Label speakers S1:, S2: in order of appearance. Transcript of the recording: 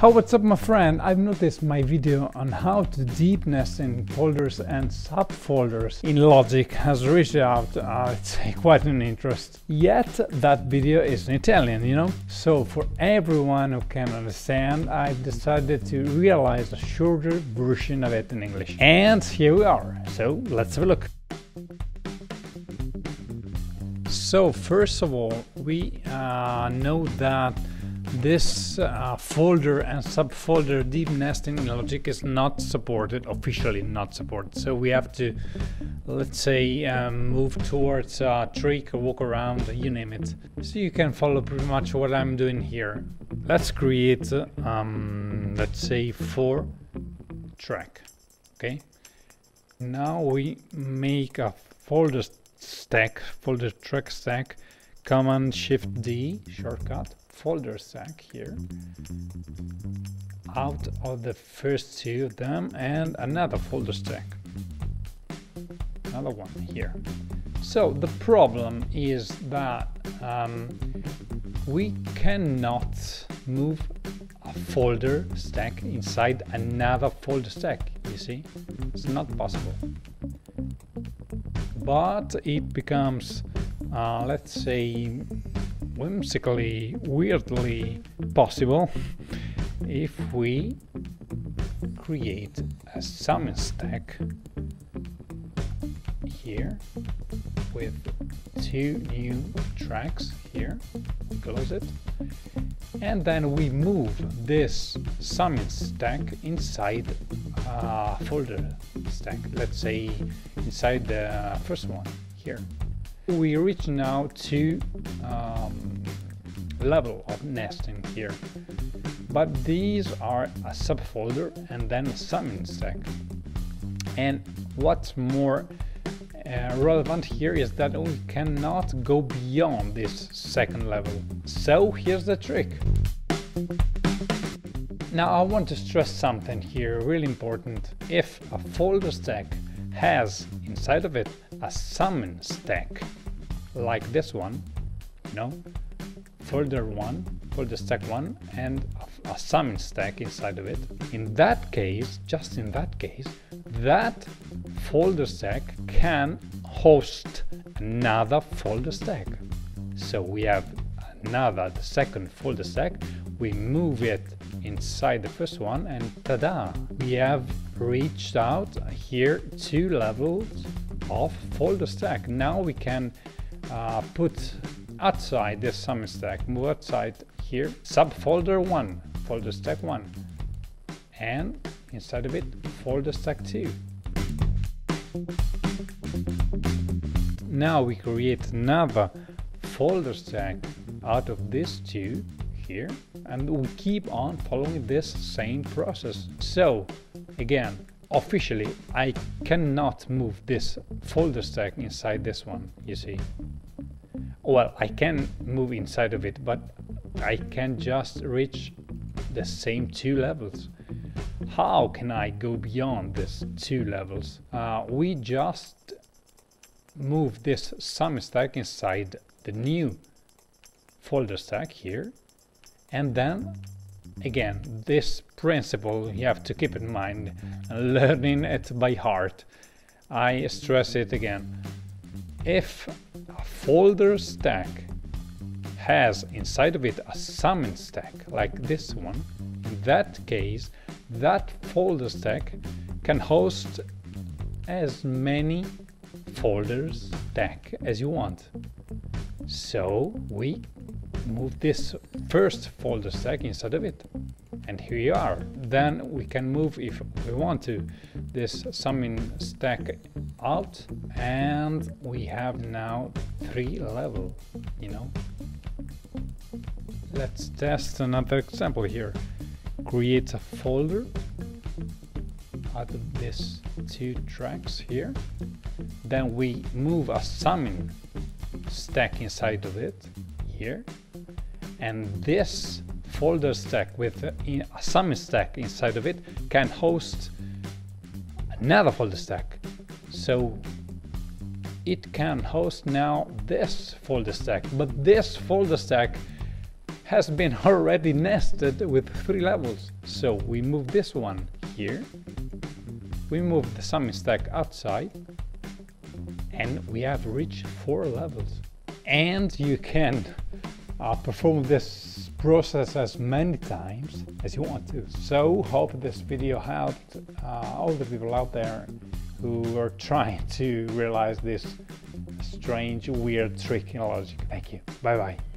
S1: How what's up my friend? I've noticed my video on how to deep nest in folders and subfolders in Logic has reached out, uh, say, quite an interest. Yet that video is in Italian, you know? So for everyone who can understand, I've decided to realize a shorter version of it in English. And here we are. So let's have a look. So first of all, we uh, know that this uh, folder and subfolder deep nesting in Logic is not supported, officially not supported. So we have to, let's say, um, move towards a trick or walk around, you name it. So you can follow pretty much what I'm doing here. Let's create, um, let's say, four track. Okay. Now we make a folder stack, folder track stack, Command Shift D shortcut folder stack here. Out of the first two of them and another folder stack another one here. So the problem is that um, we cannot move a folder stack inside another folder stack you see? It's not possible. But it becomes uh, let's say whimsically, weirdly possible if we create a summing stack here with two new tracks here, close it, and then we move this summing stack inside a folder stack, let's say inside the first one here we reach now to um, level of nesting here. But these are a subfolder and then a summing stack. And what's more uh, relevant here is that we cannot go beyond this second level. So here's the trick. Now I want to stress something here really important. If a folder stack has inside of it a summing stack like this one, you know, folder one, folder stack one, and a, a summing stack inside of it. In that case, just in that case, that folder stack can host another folder stack. So we have another, the second folder stack, we move it inside the first one and tada! We have reached out here two levels of folder stack. Now we can uh, put outside this summing stack, move outside here, subfolder 1, folder stack 1, and inside of it, folder stack 2. Now we create another folder stack out of these two here and we keep on following this same process. So again, officially I cannot move this folder stack inside this one, you see. Well, I can move inside of it, but I can just reach the same two levels. How can I go beyond these two levels? Uh, we just move this summing stack inside the new folder stack here and then again this principle you have to keep in mind learning it by heart I stress it again if a folder stack has inside of it a summing stack like this one in that case that folder stack can host as many folders stack as you want. So we move this first folder stack inside of it and here you are. Then we can move if we want to this summing stack out and we have now three level you know. Let's test another example here. Create a folder out of these two tracks here. Then we move a summing stack inside of it here and this folder stack with uh, a summing stack inside of it can host another folder stack so it can host now this folder stack but this folder stack has been already nested with three levels. So we move this one here, we move the summing stack outside, and we have reached four levels. And you can uh, perform this process as many times as you want to. So hope this video helped uh, all the people out there who are trying to realize this strange, weird trick in logic. Thank you. Bye bye.